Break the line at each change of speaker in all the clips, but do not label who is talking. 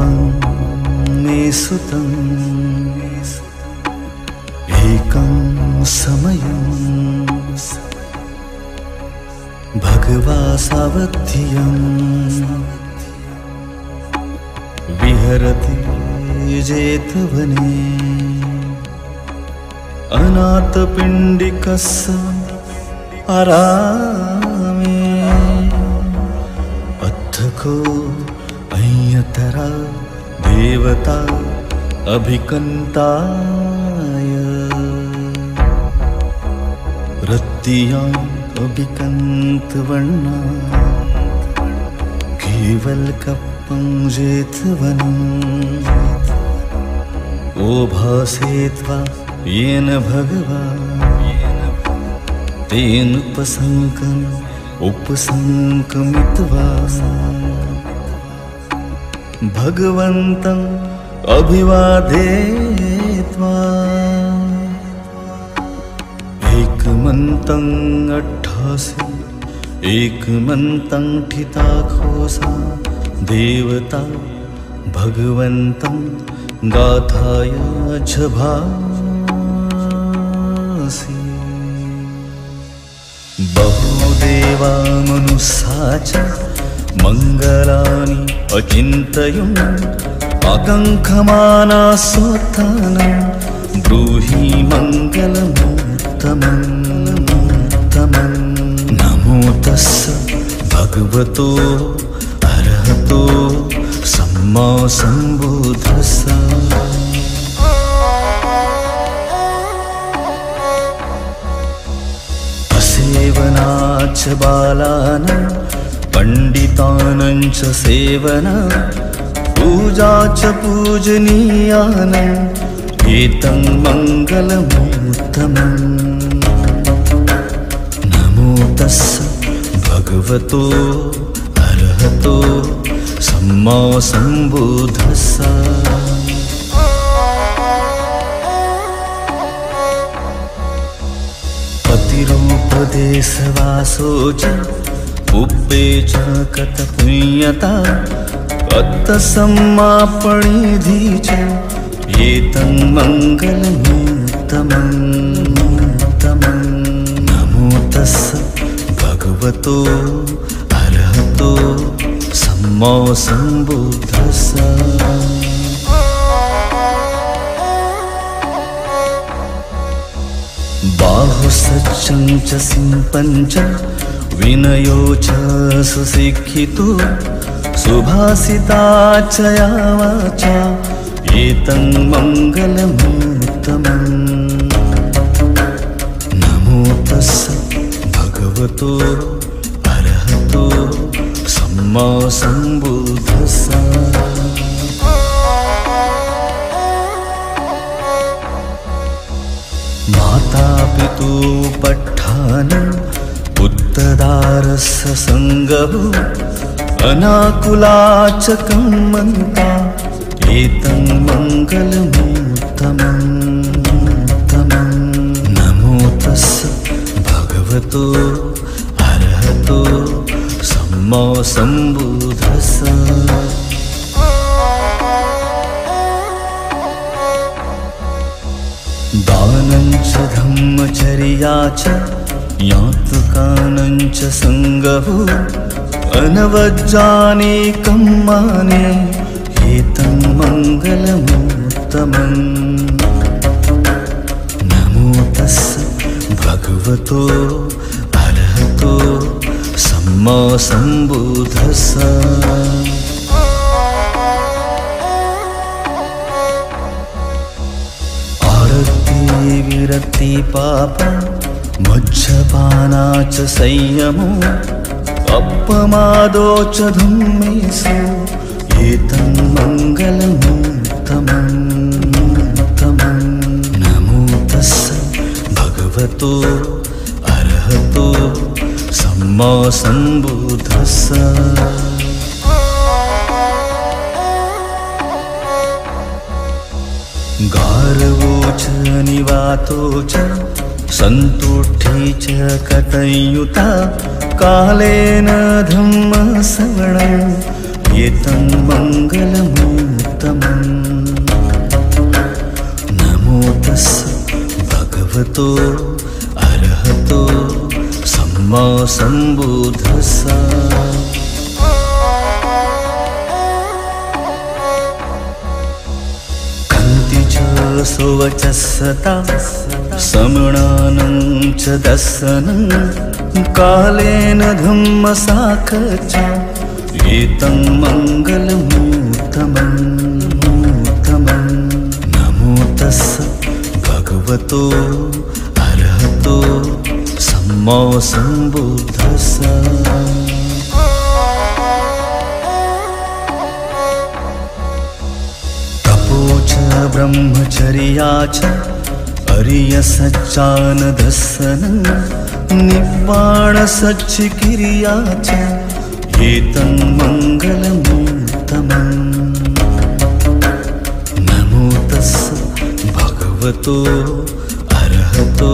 एवं मे सुतम् एकं समयम् भगवा सावध्यम् विहरति जेतवने अनाथपिण्डिकस्य अरामे अद्धको अय्यतरा देवता अभिकन्ताय। रत्तियाम् अभिकन्तवर्णा केवलकप्पं जेतवनम् ओभासेत्वा येन भगवान्। तेन उपसङ्कम् उपसङ्कमित्वा भगवन्तम् अभिवादेत्वा एकमन्तम् अट्ठासि एकमन्तं ठिताखोसा देवता भगवन्तं गाथाय झभासि बहुदेवामनुसा च मङ्गलानि अचिन्तयन् अकङ्कमाना स्वत्थानं ब्रूहि मङ्गलमुत्तमं नमो तस्य भगवतो अर्हतो सम्मा सम्बुधस्य असेवनाच बालानां च सेवना पूजा च पूजनीयानाम् एतं मङ्गलमुत्तमम् नमो तस्य भगवतो अर्हतो सम्मा सम्बुधस्य पतिरूपदेशवासो च उप्पे च कतपुण्यता अत्तसम्मापणिधि च एतं नमो तस्य भगवतो अर्हतो सम्मा सम्बुद्धस्य बाहुसज्जं च सिम्पञ्च विनयो च सुशिक्षितो सुभासिता च या वाचा एतं मङ्गलमुत्तमम् नमो तस्य भगवतो अर्हतो सम्मा सम्बुद्धस्य मातापितु पट्ठानं उत्तदारस्य सङ्गभु अनाकुलाचकं मन्ता एतं मङ्गलमुत्तमम् नमो तस्य भगवतो अर्हतो सम्मा च धम्मचर्या च यातकानं च सङ्गभु अनवज्जानेकं माने एतं मङ्गलमुत्तमम् नमो तस्य भगवतो अर्हतो सम्मा सम्बुधस्य आरति मज्जपाना च संयमो अपमादो च धम्मेषु एतं मङ्गलमुत्तमम् नमो तस्य भगवतो अर्हतो सम्मा सम्बुधस्य गारवो च निवातो च सन्तुष्ठी च कटयुता कालेन धम्मसवणम् एतं मङ्गलमूर्तमम् नमो तस् भगवतो अरहतो सम्मा सम्बुधसा च सुवचसता समणानं च दशनं कालेन धम्मसाख च एतं मङ्गलमूर्तमम् मूर्तमम् नमो तस् भगवतो अरहतो सम्मा सम्बुद्धसा ब्रह्मचर्या च अर्यसच्चानदस्सनं निवाणसच्चिकिर्या च एतं मङ्गलमूर्तमम्। नमो तस् भगवतो अरहतो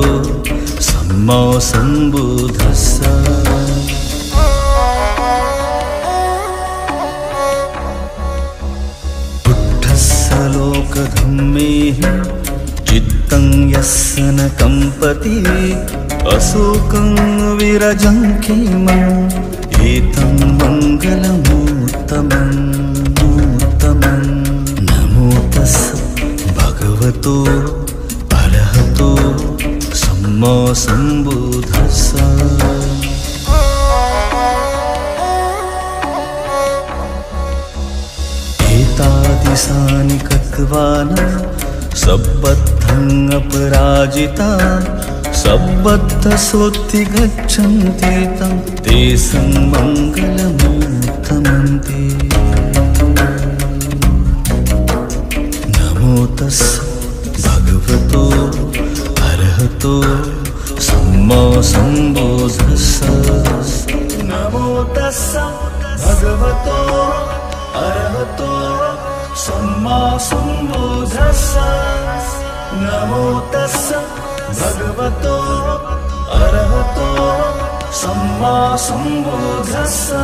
सम्मा सम्बुधसा बुद्धस्य लोकधम्मेः चित्तं यस्य न कम्पति अशोकं विरजं किमम् एतं मङ्गलमूर्तमम् मूर्तमम् नमो तस् भगवतो अरहतो सम्मा सम्बुधसा एतादिशानि कृत्वान सबद्धम् अपराजिता सबद्धसोत्ति गच्छन्ति तं ते सन्मङ्गलमूर्तमन्ति नमो तस् भगवतो, अरहतो, सम्मा सम्बोधसा नमो तस् भगवतो, अरहतो। सम्मा सम्बोधसा नमो तस् भगवतो अरहतो। सम्मा सम्बोधसा